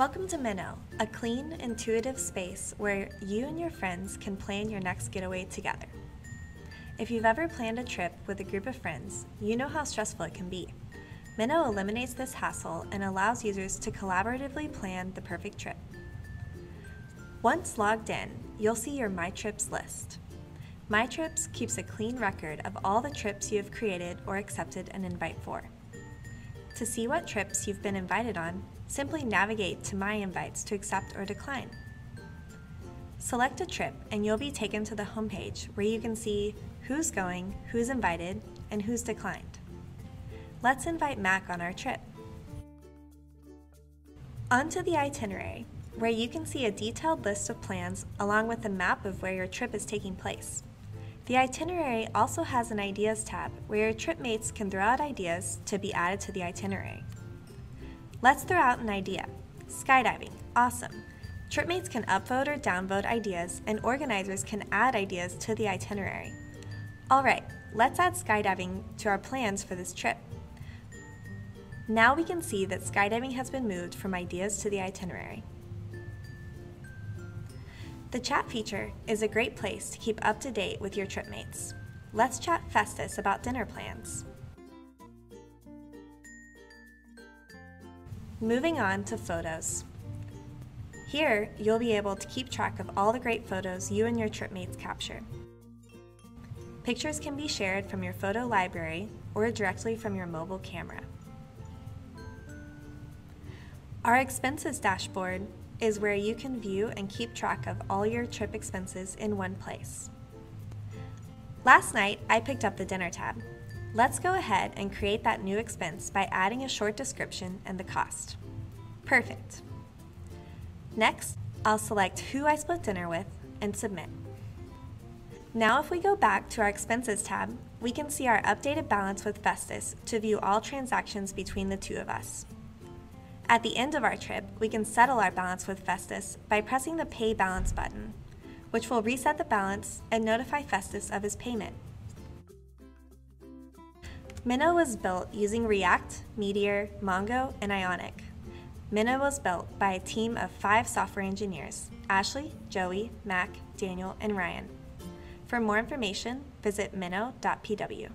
Welcome to Minnow, a clean, intuitive space where you and your friends can plan your next getaway together. If you've ever planned a trip with a group of friends, you know how stressful it can be. Minnow eliminates this hassle and allows users to collaboratively plan the perfect trip. Once logged in, you'll see your My Trips list. My Trips keeps a clean record of all the trips you have created or accepted an invite for. To see what trips you've been invited on, simply navigate to My Invites to accept or decline. Select a trip and you'll be taken to the homepage where you can see who's going, who's invited, and who's declined. Let's invite Mac on our trip. Onto the itinerary, where you can see a detailed list of plans along with a map of where your trip is taking place. The itinerary also has an Ideas tab where your trip mates can throw out ideas to be added to the itinerary. Let's throw out an idea. Skydiving, awesome. Tripmates can upvote or downvote ideas, and organizers can add ideas to the itinerary. Alright, let's add skydiving to our plans for this trip. Now we can see that skydiving has been moved from ideas to the itinerary. The chat feature is a great place to keep up to date with your tripmates. Let's chat Festus about dinner plans. Moving on to photos. Here, you'll be able to keep track of all the great photos you and your tripmates capture. Pictures can be shared from your photo library or directly from your mobile camera. Our expenses dashboard is where you can view and keep track of all your trip expenses in one place. Last night, I picked up the dinner tab. Let's go ahead and create that new expense by adding a short description and the cost. Perfect. Next, I'll select who I split dinner with and submit. Now if we go back to our expenses tab, we can see our updated balance with Festus to view all transactions between the two of us. At the end of our trip, we can settle our balance with Festus by pressing the Pay Balance button, which will reset the balance and notify Festus of his payment. Minnow was built using React, Meteor, Mongo, and Ionic. Minnow was built by a team of five software engineers, Ashley, Joey, Mac, Daniel, and Ryan. For more information, visit minnow.pw.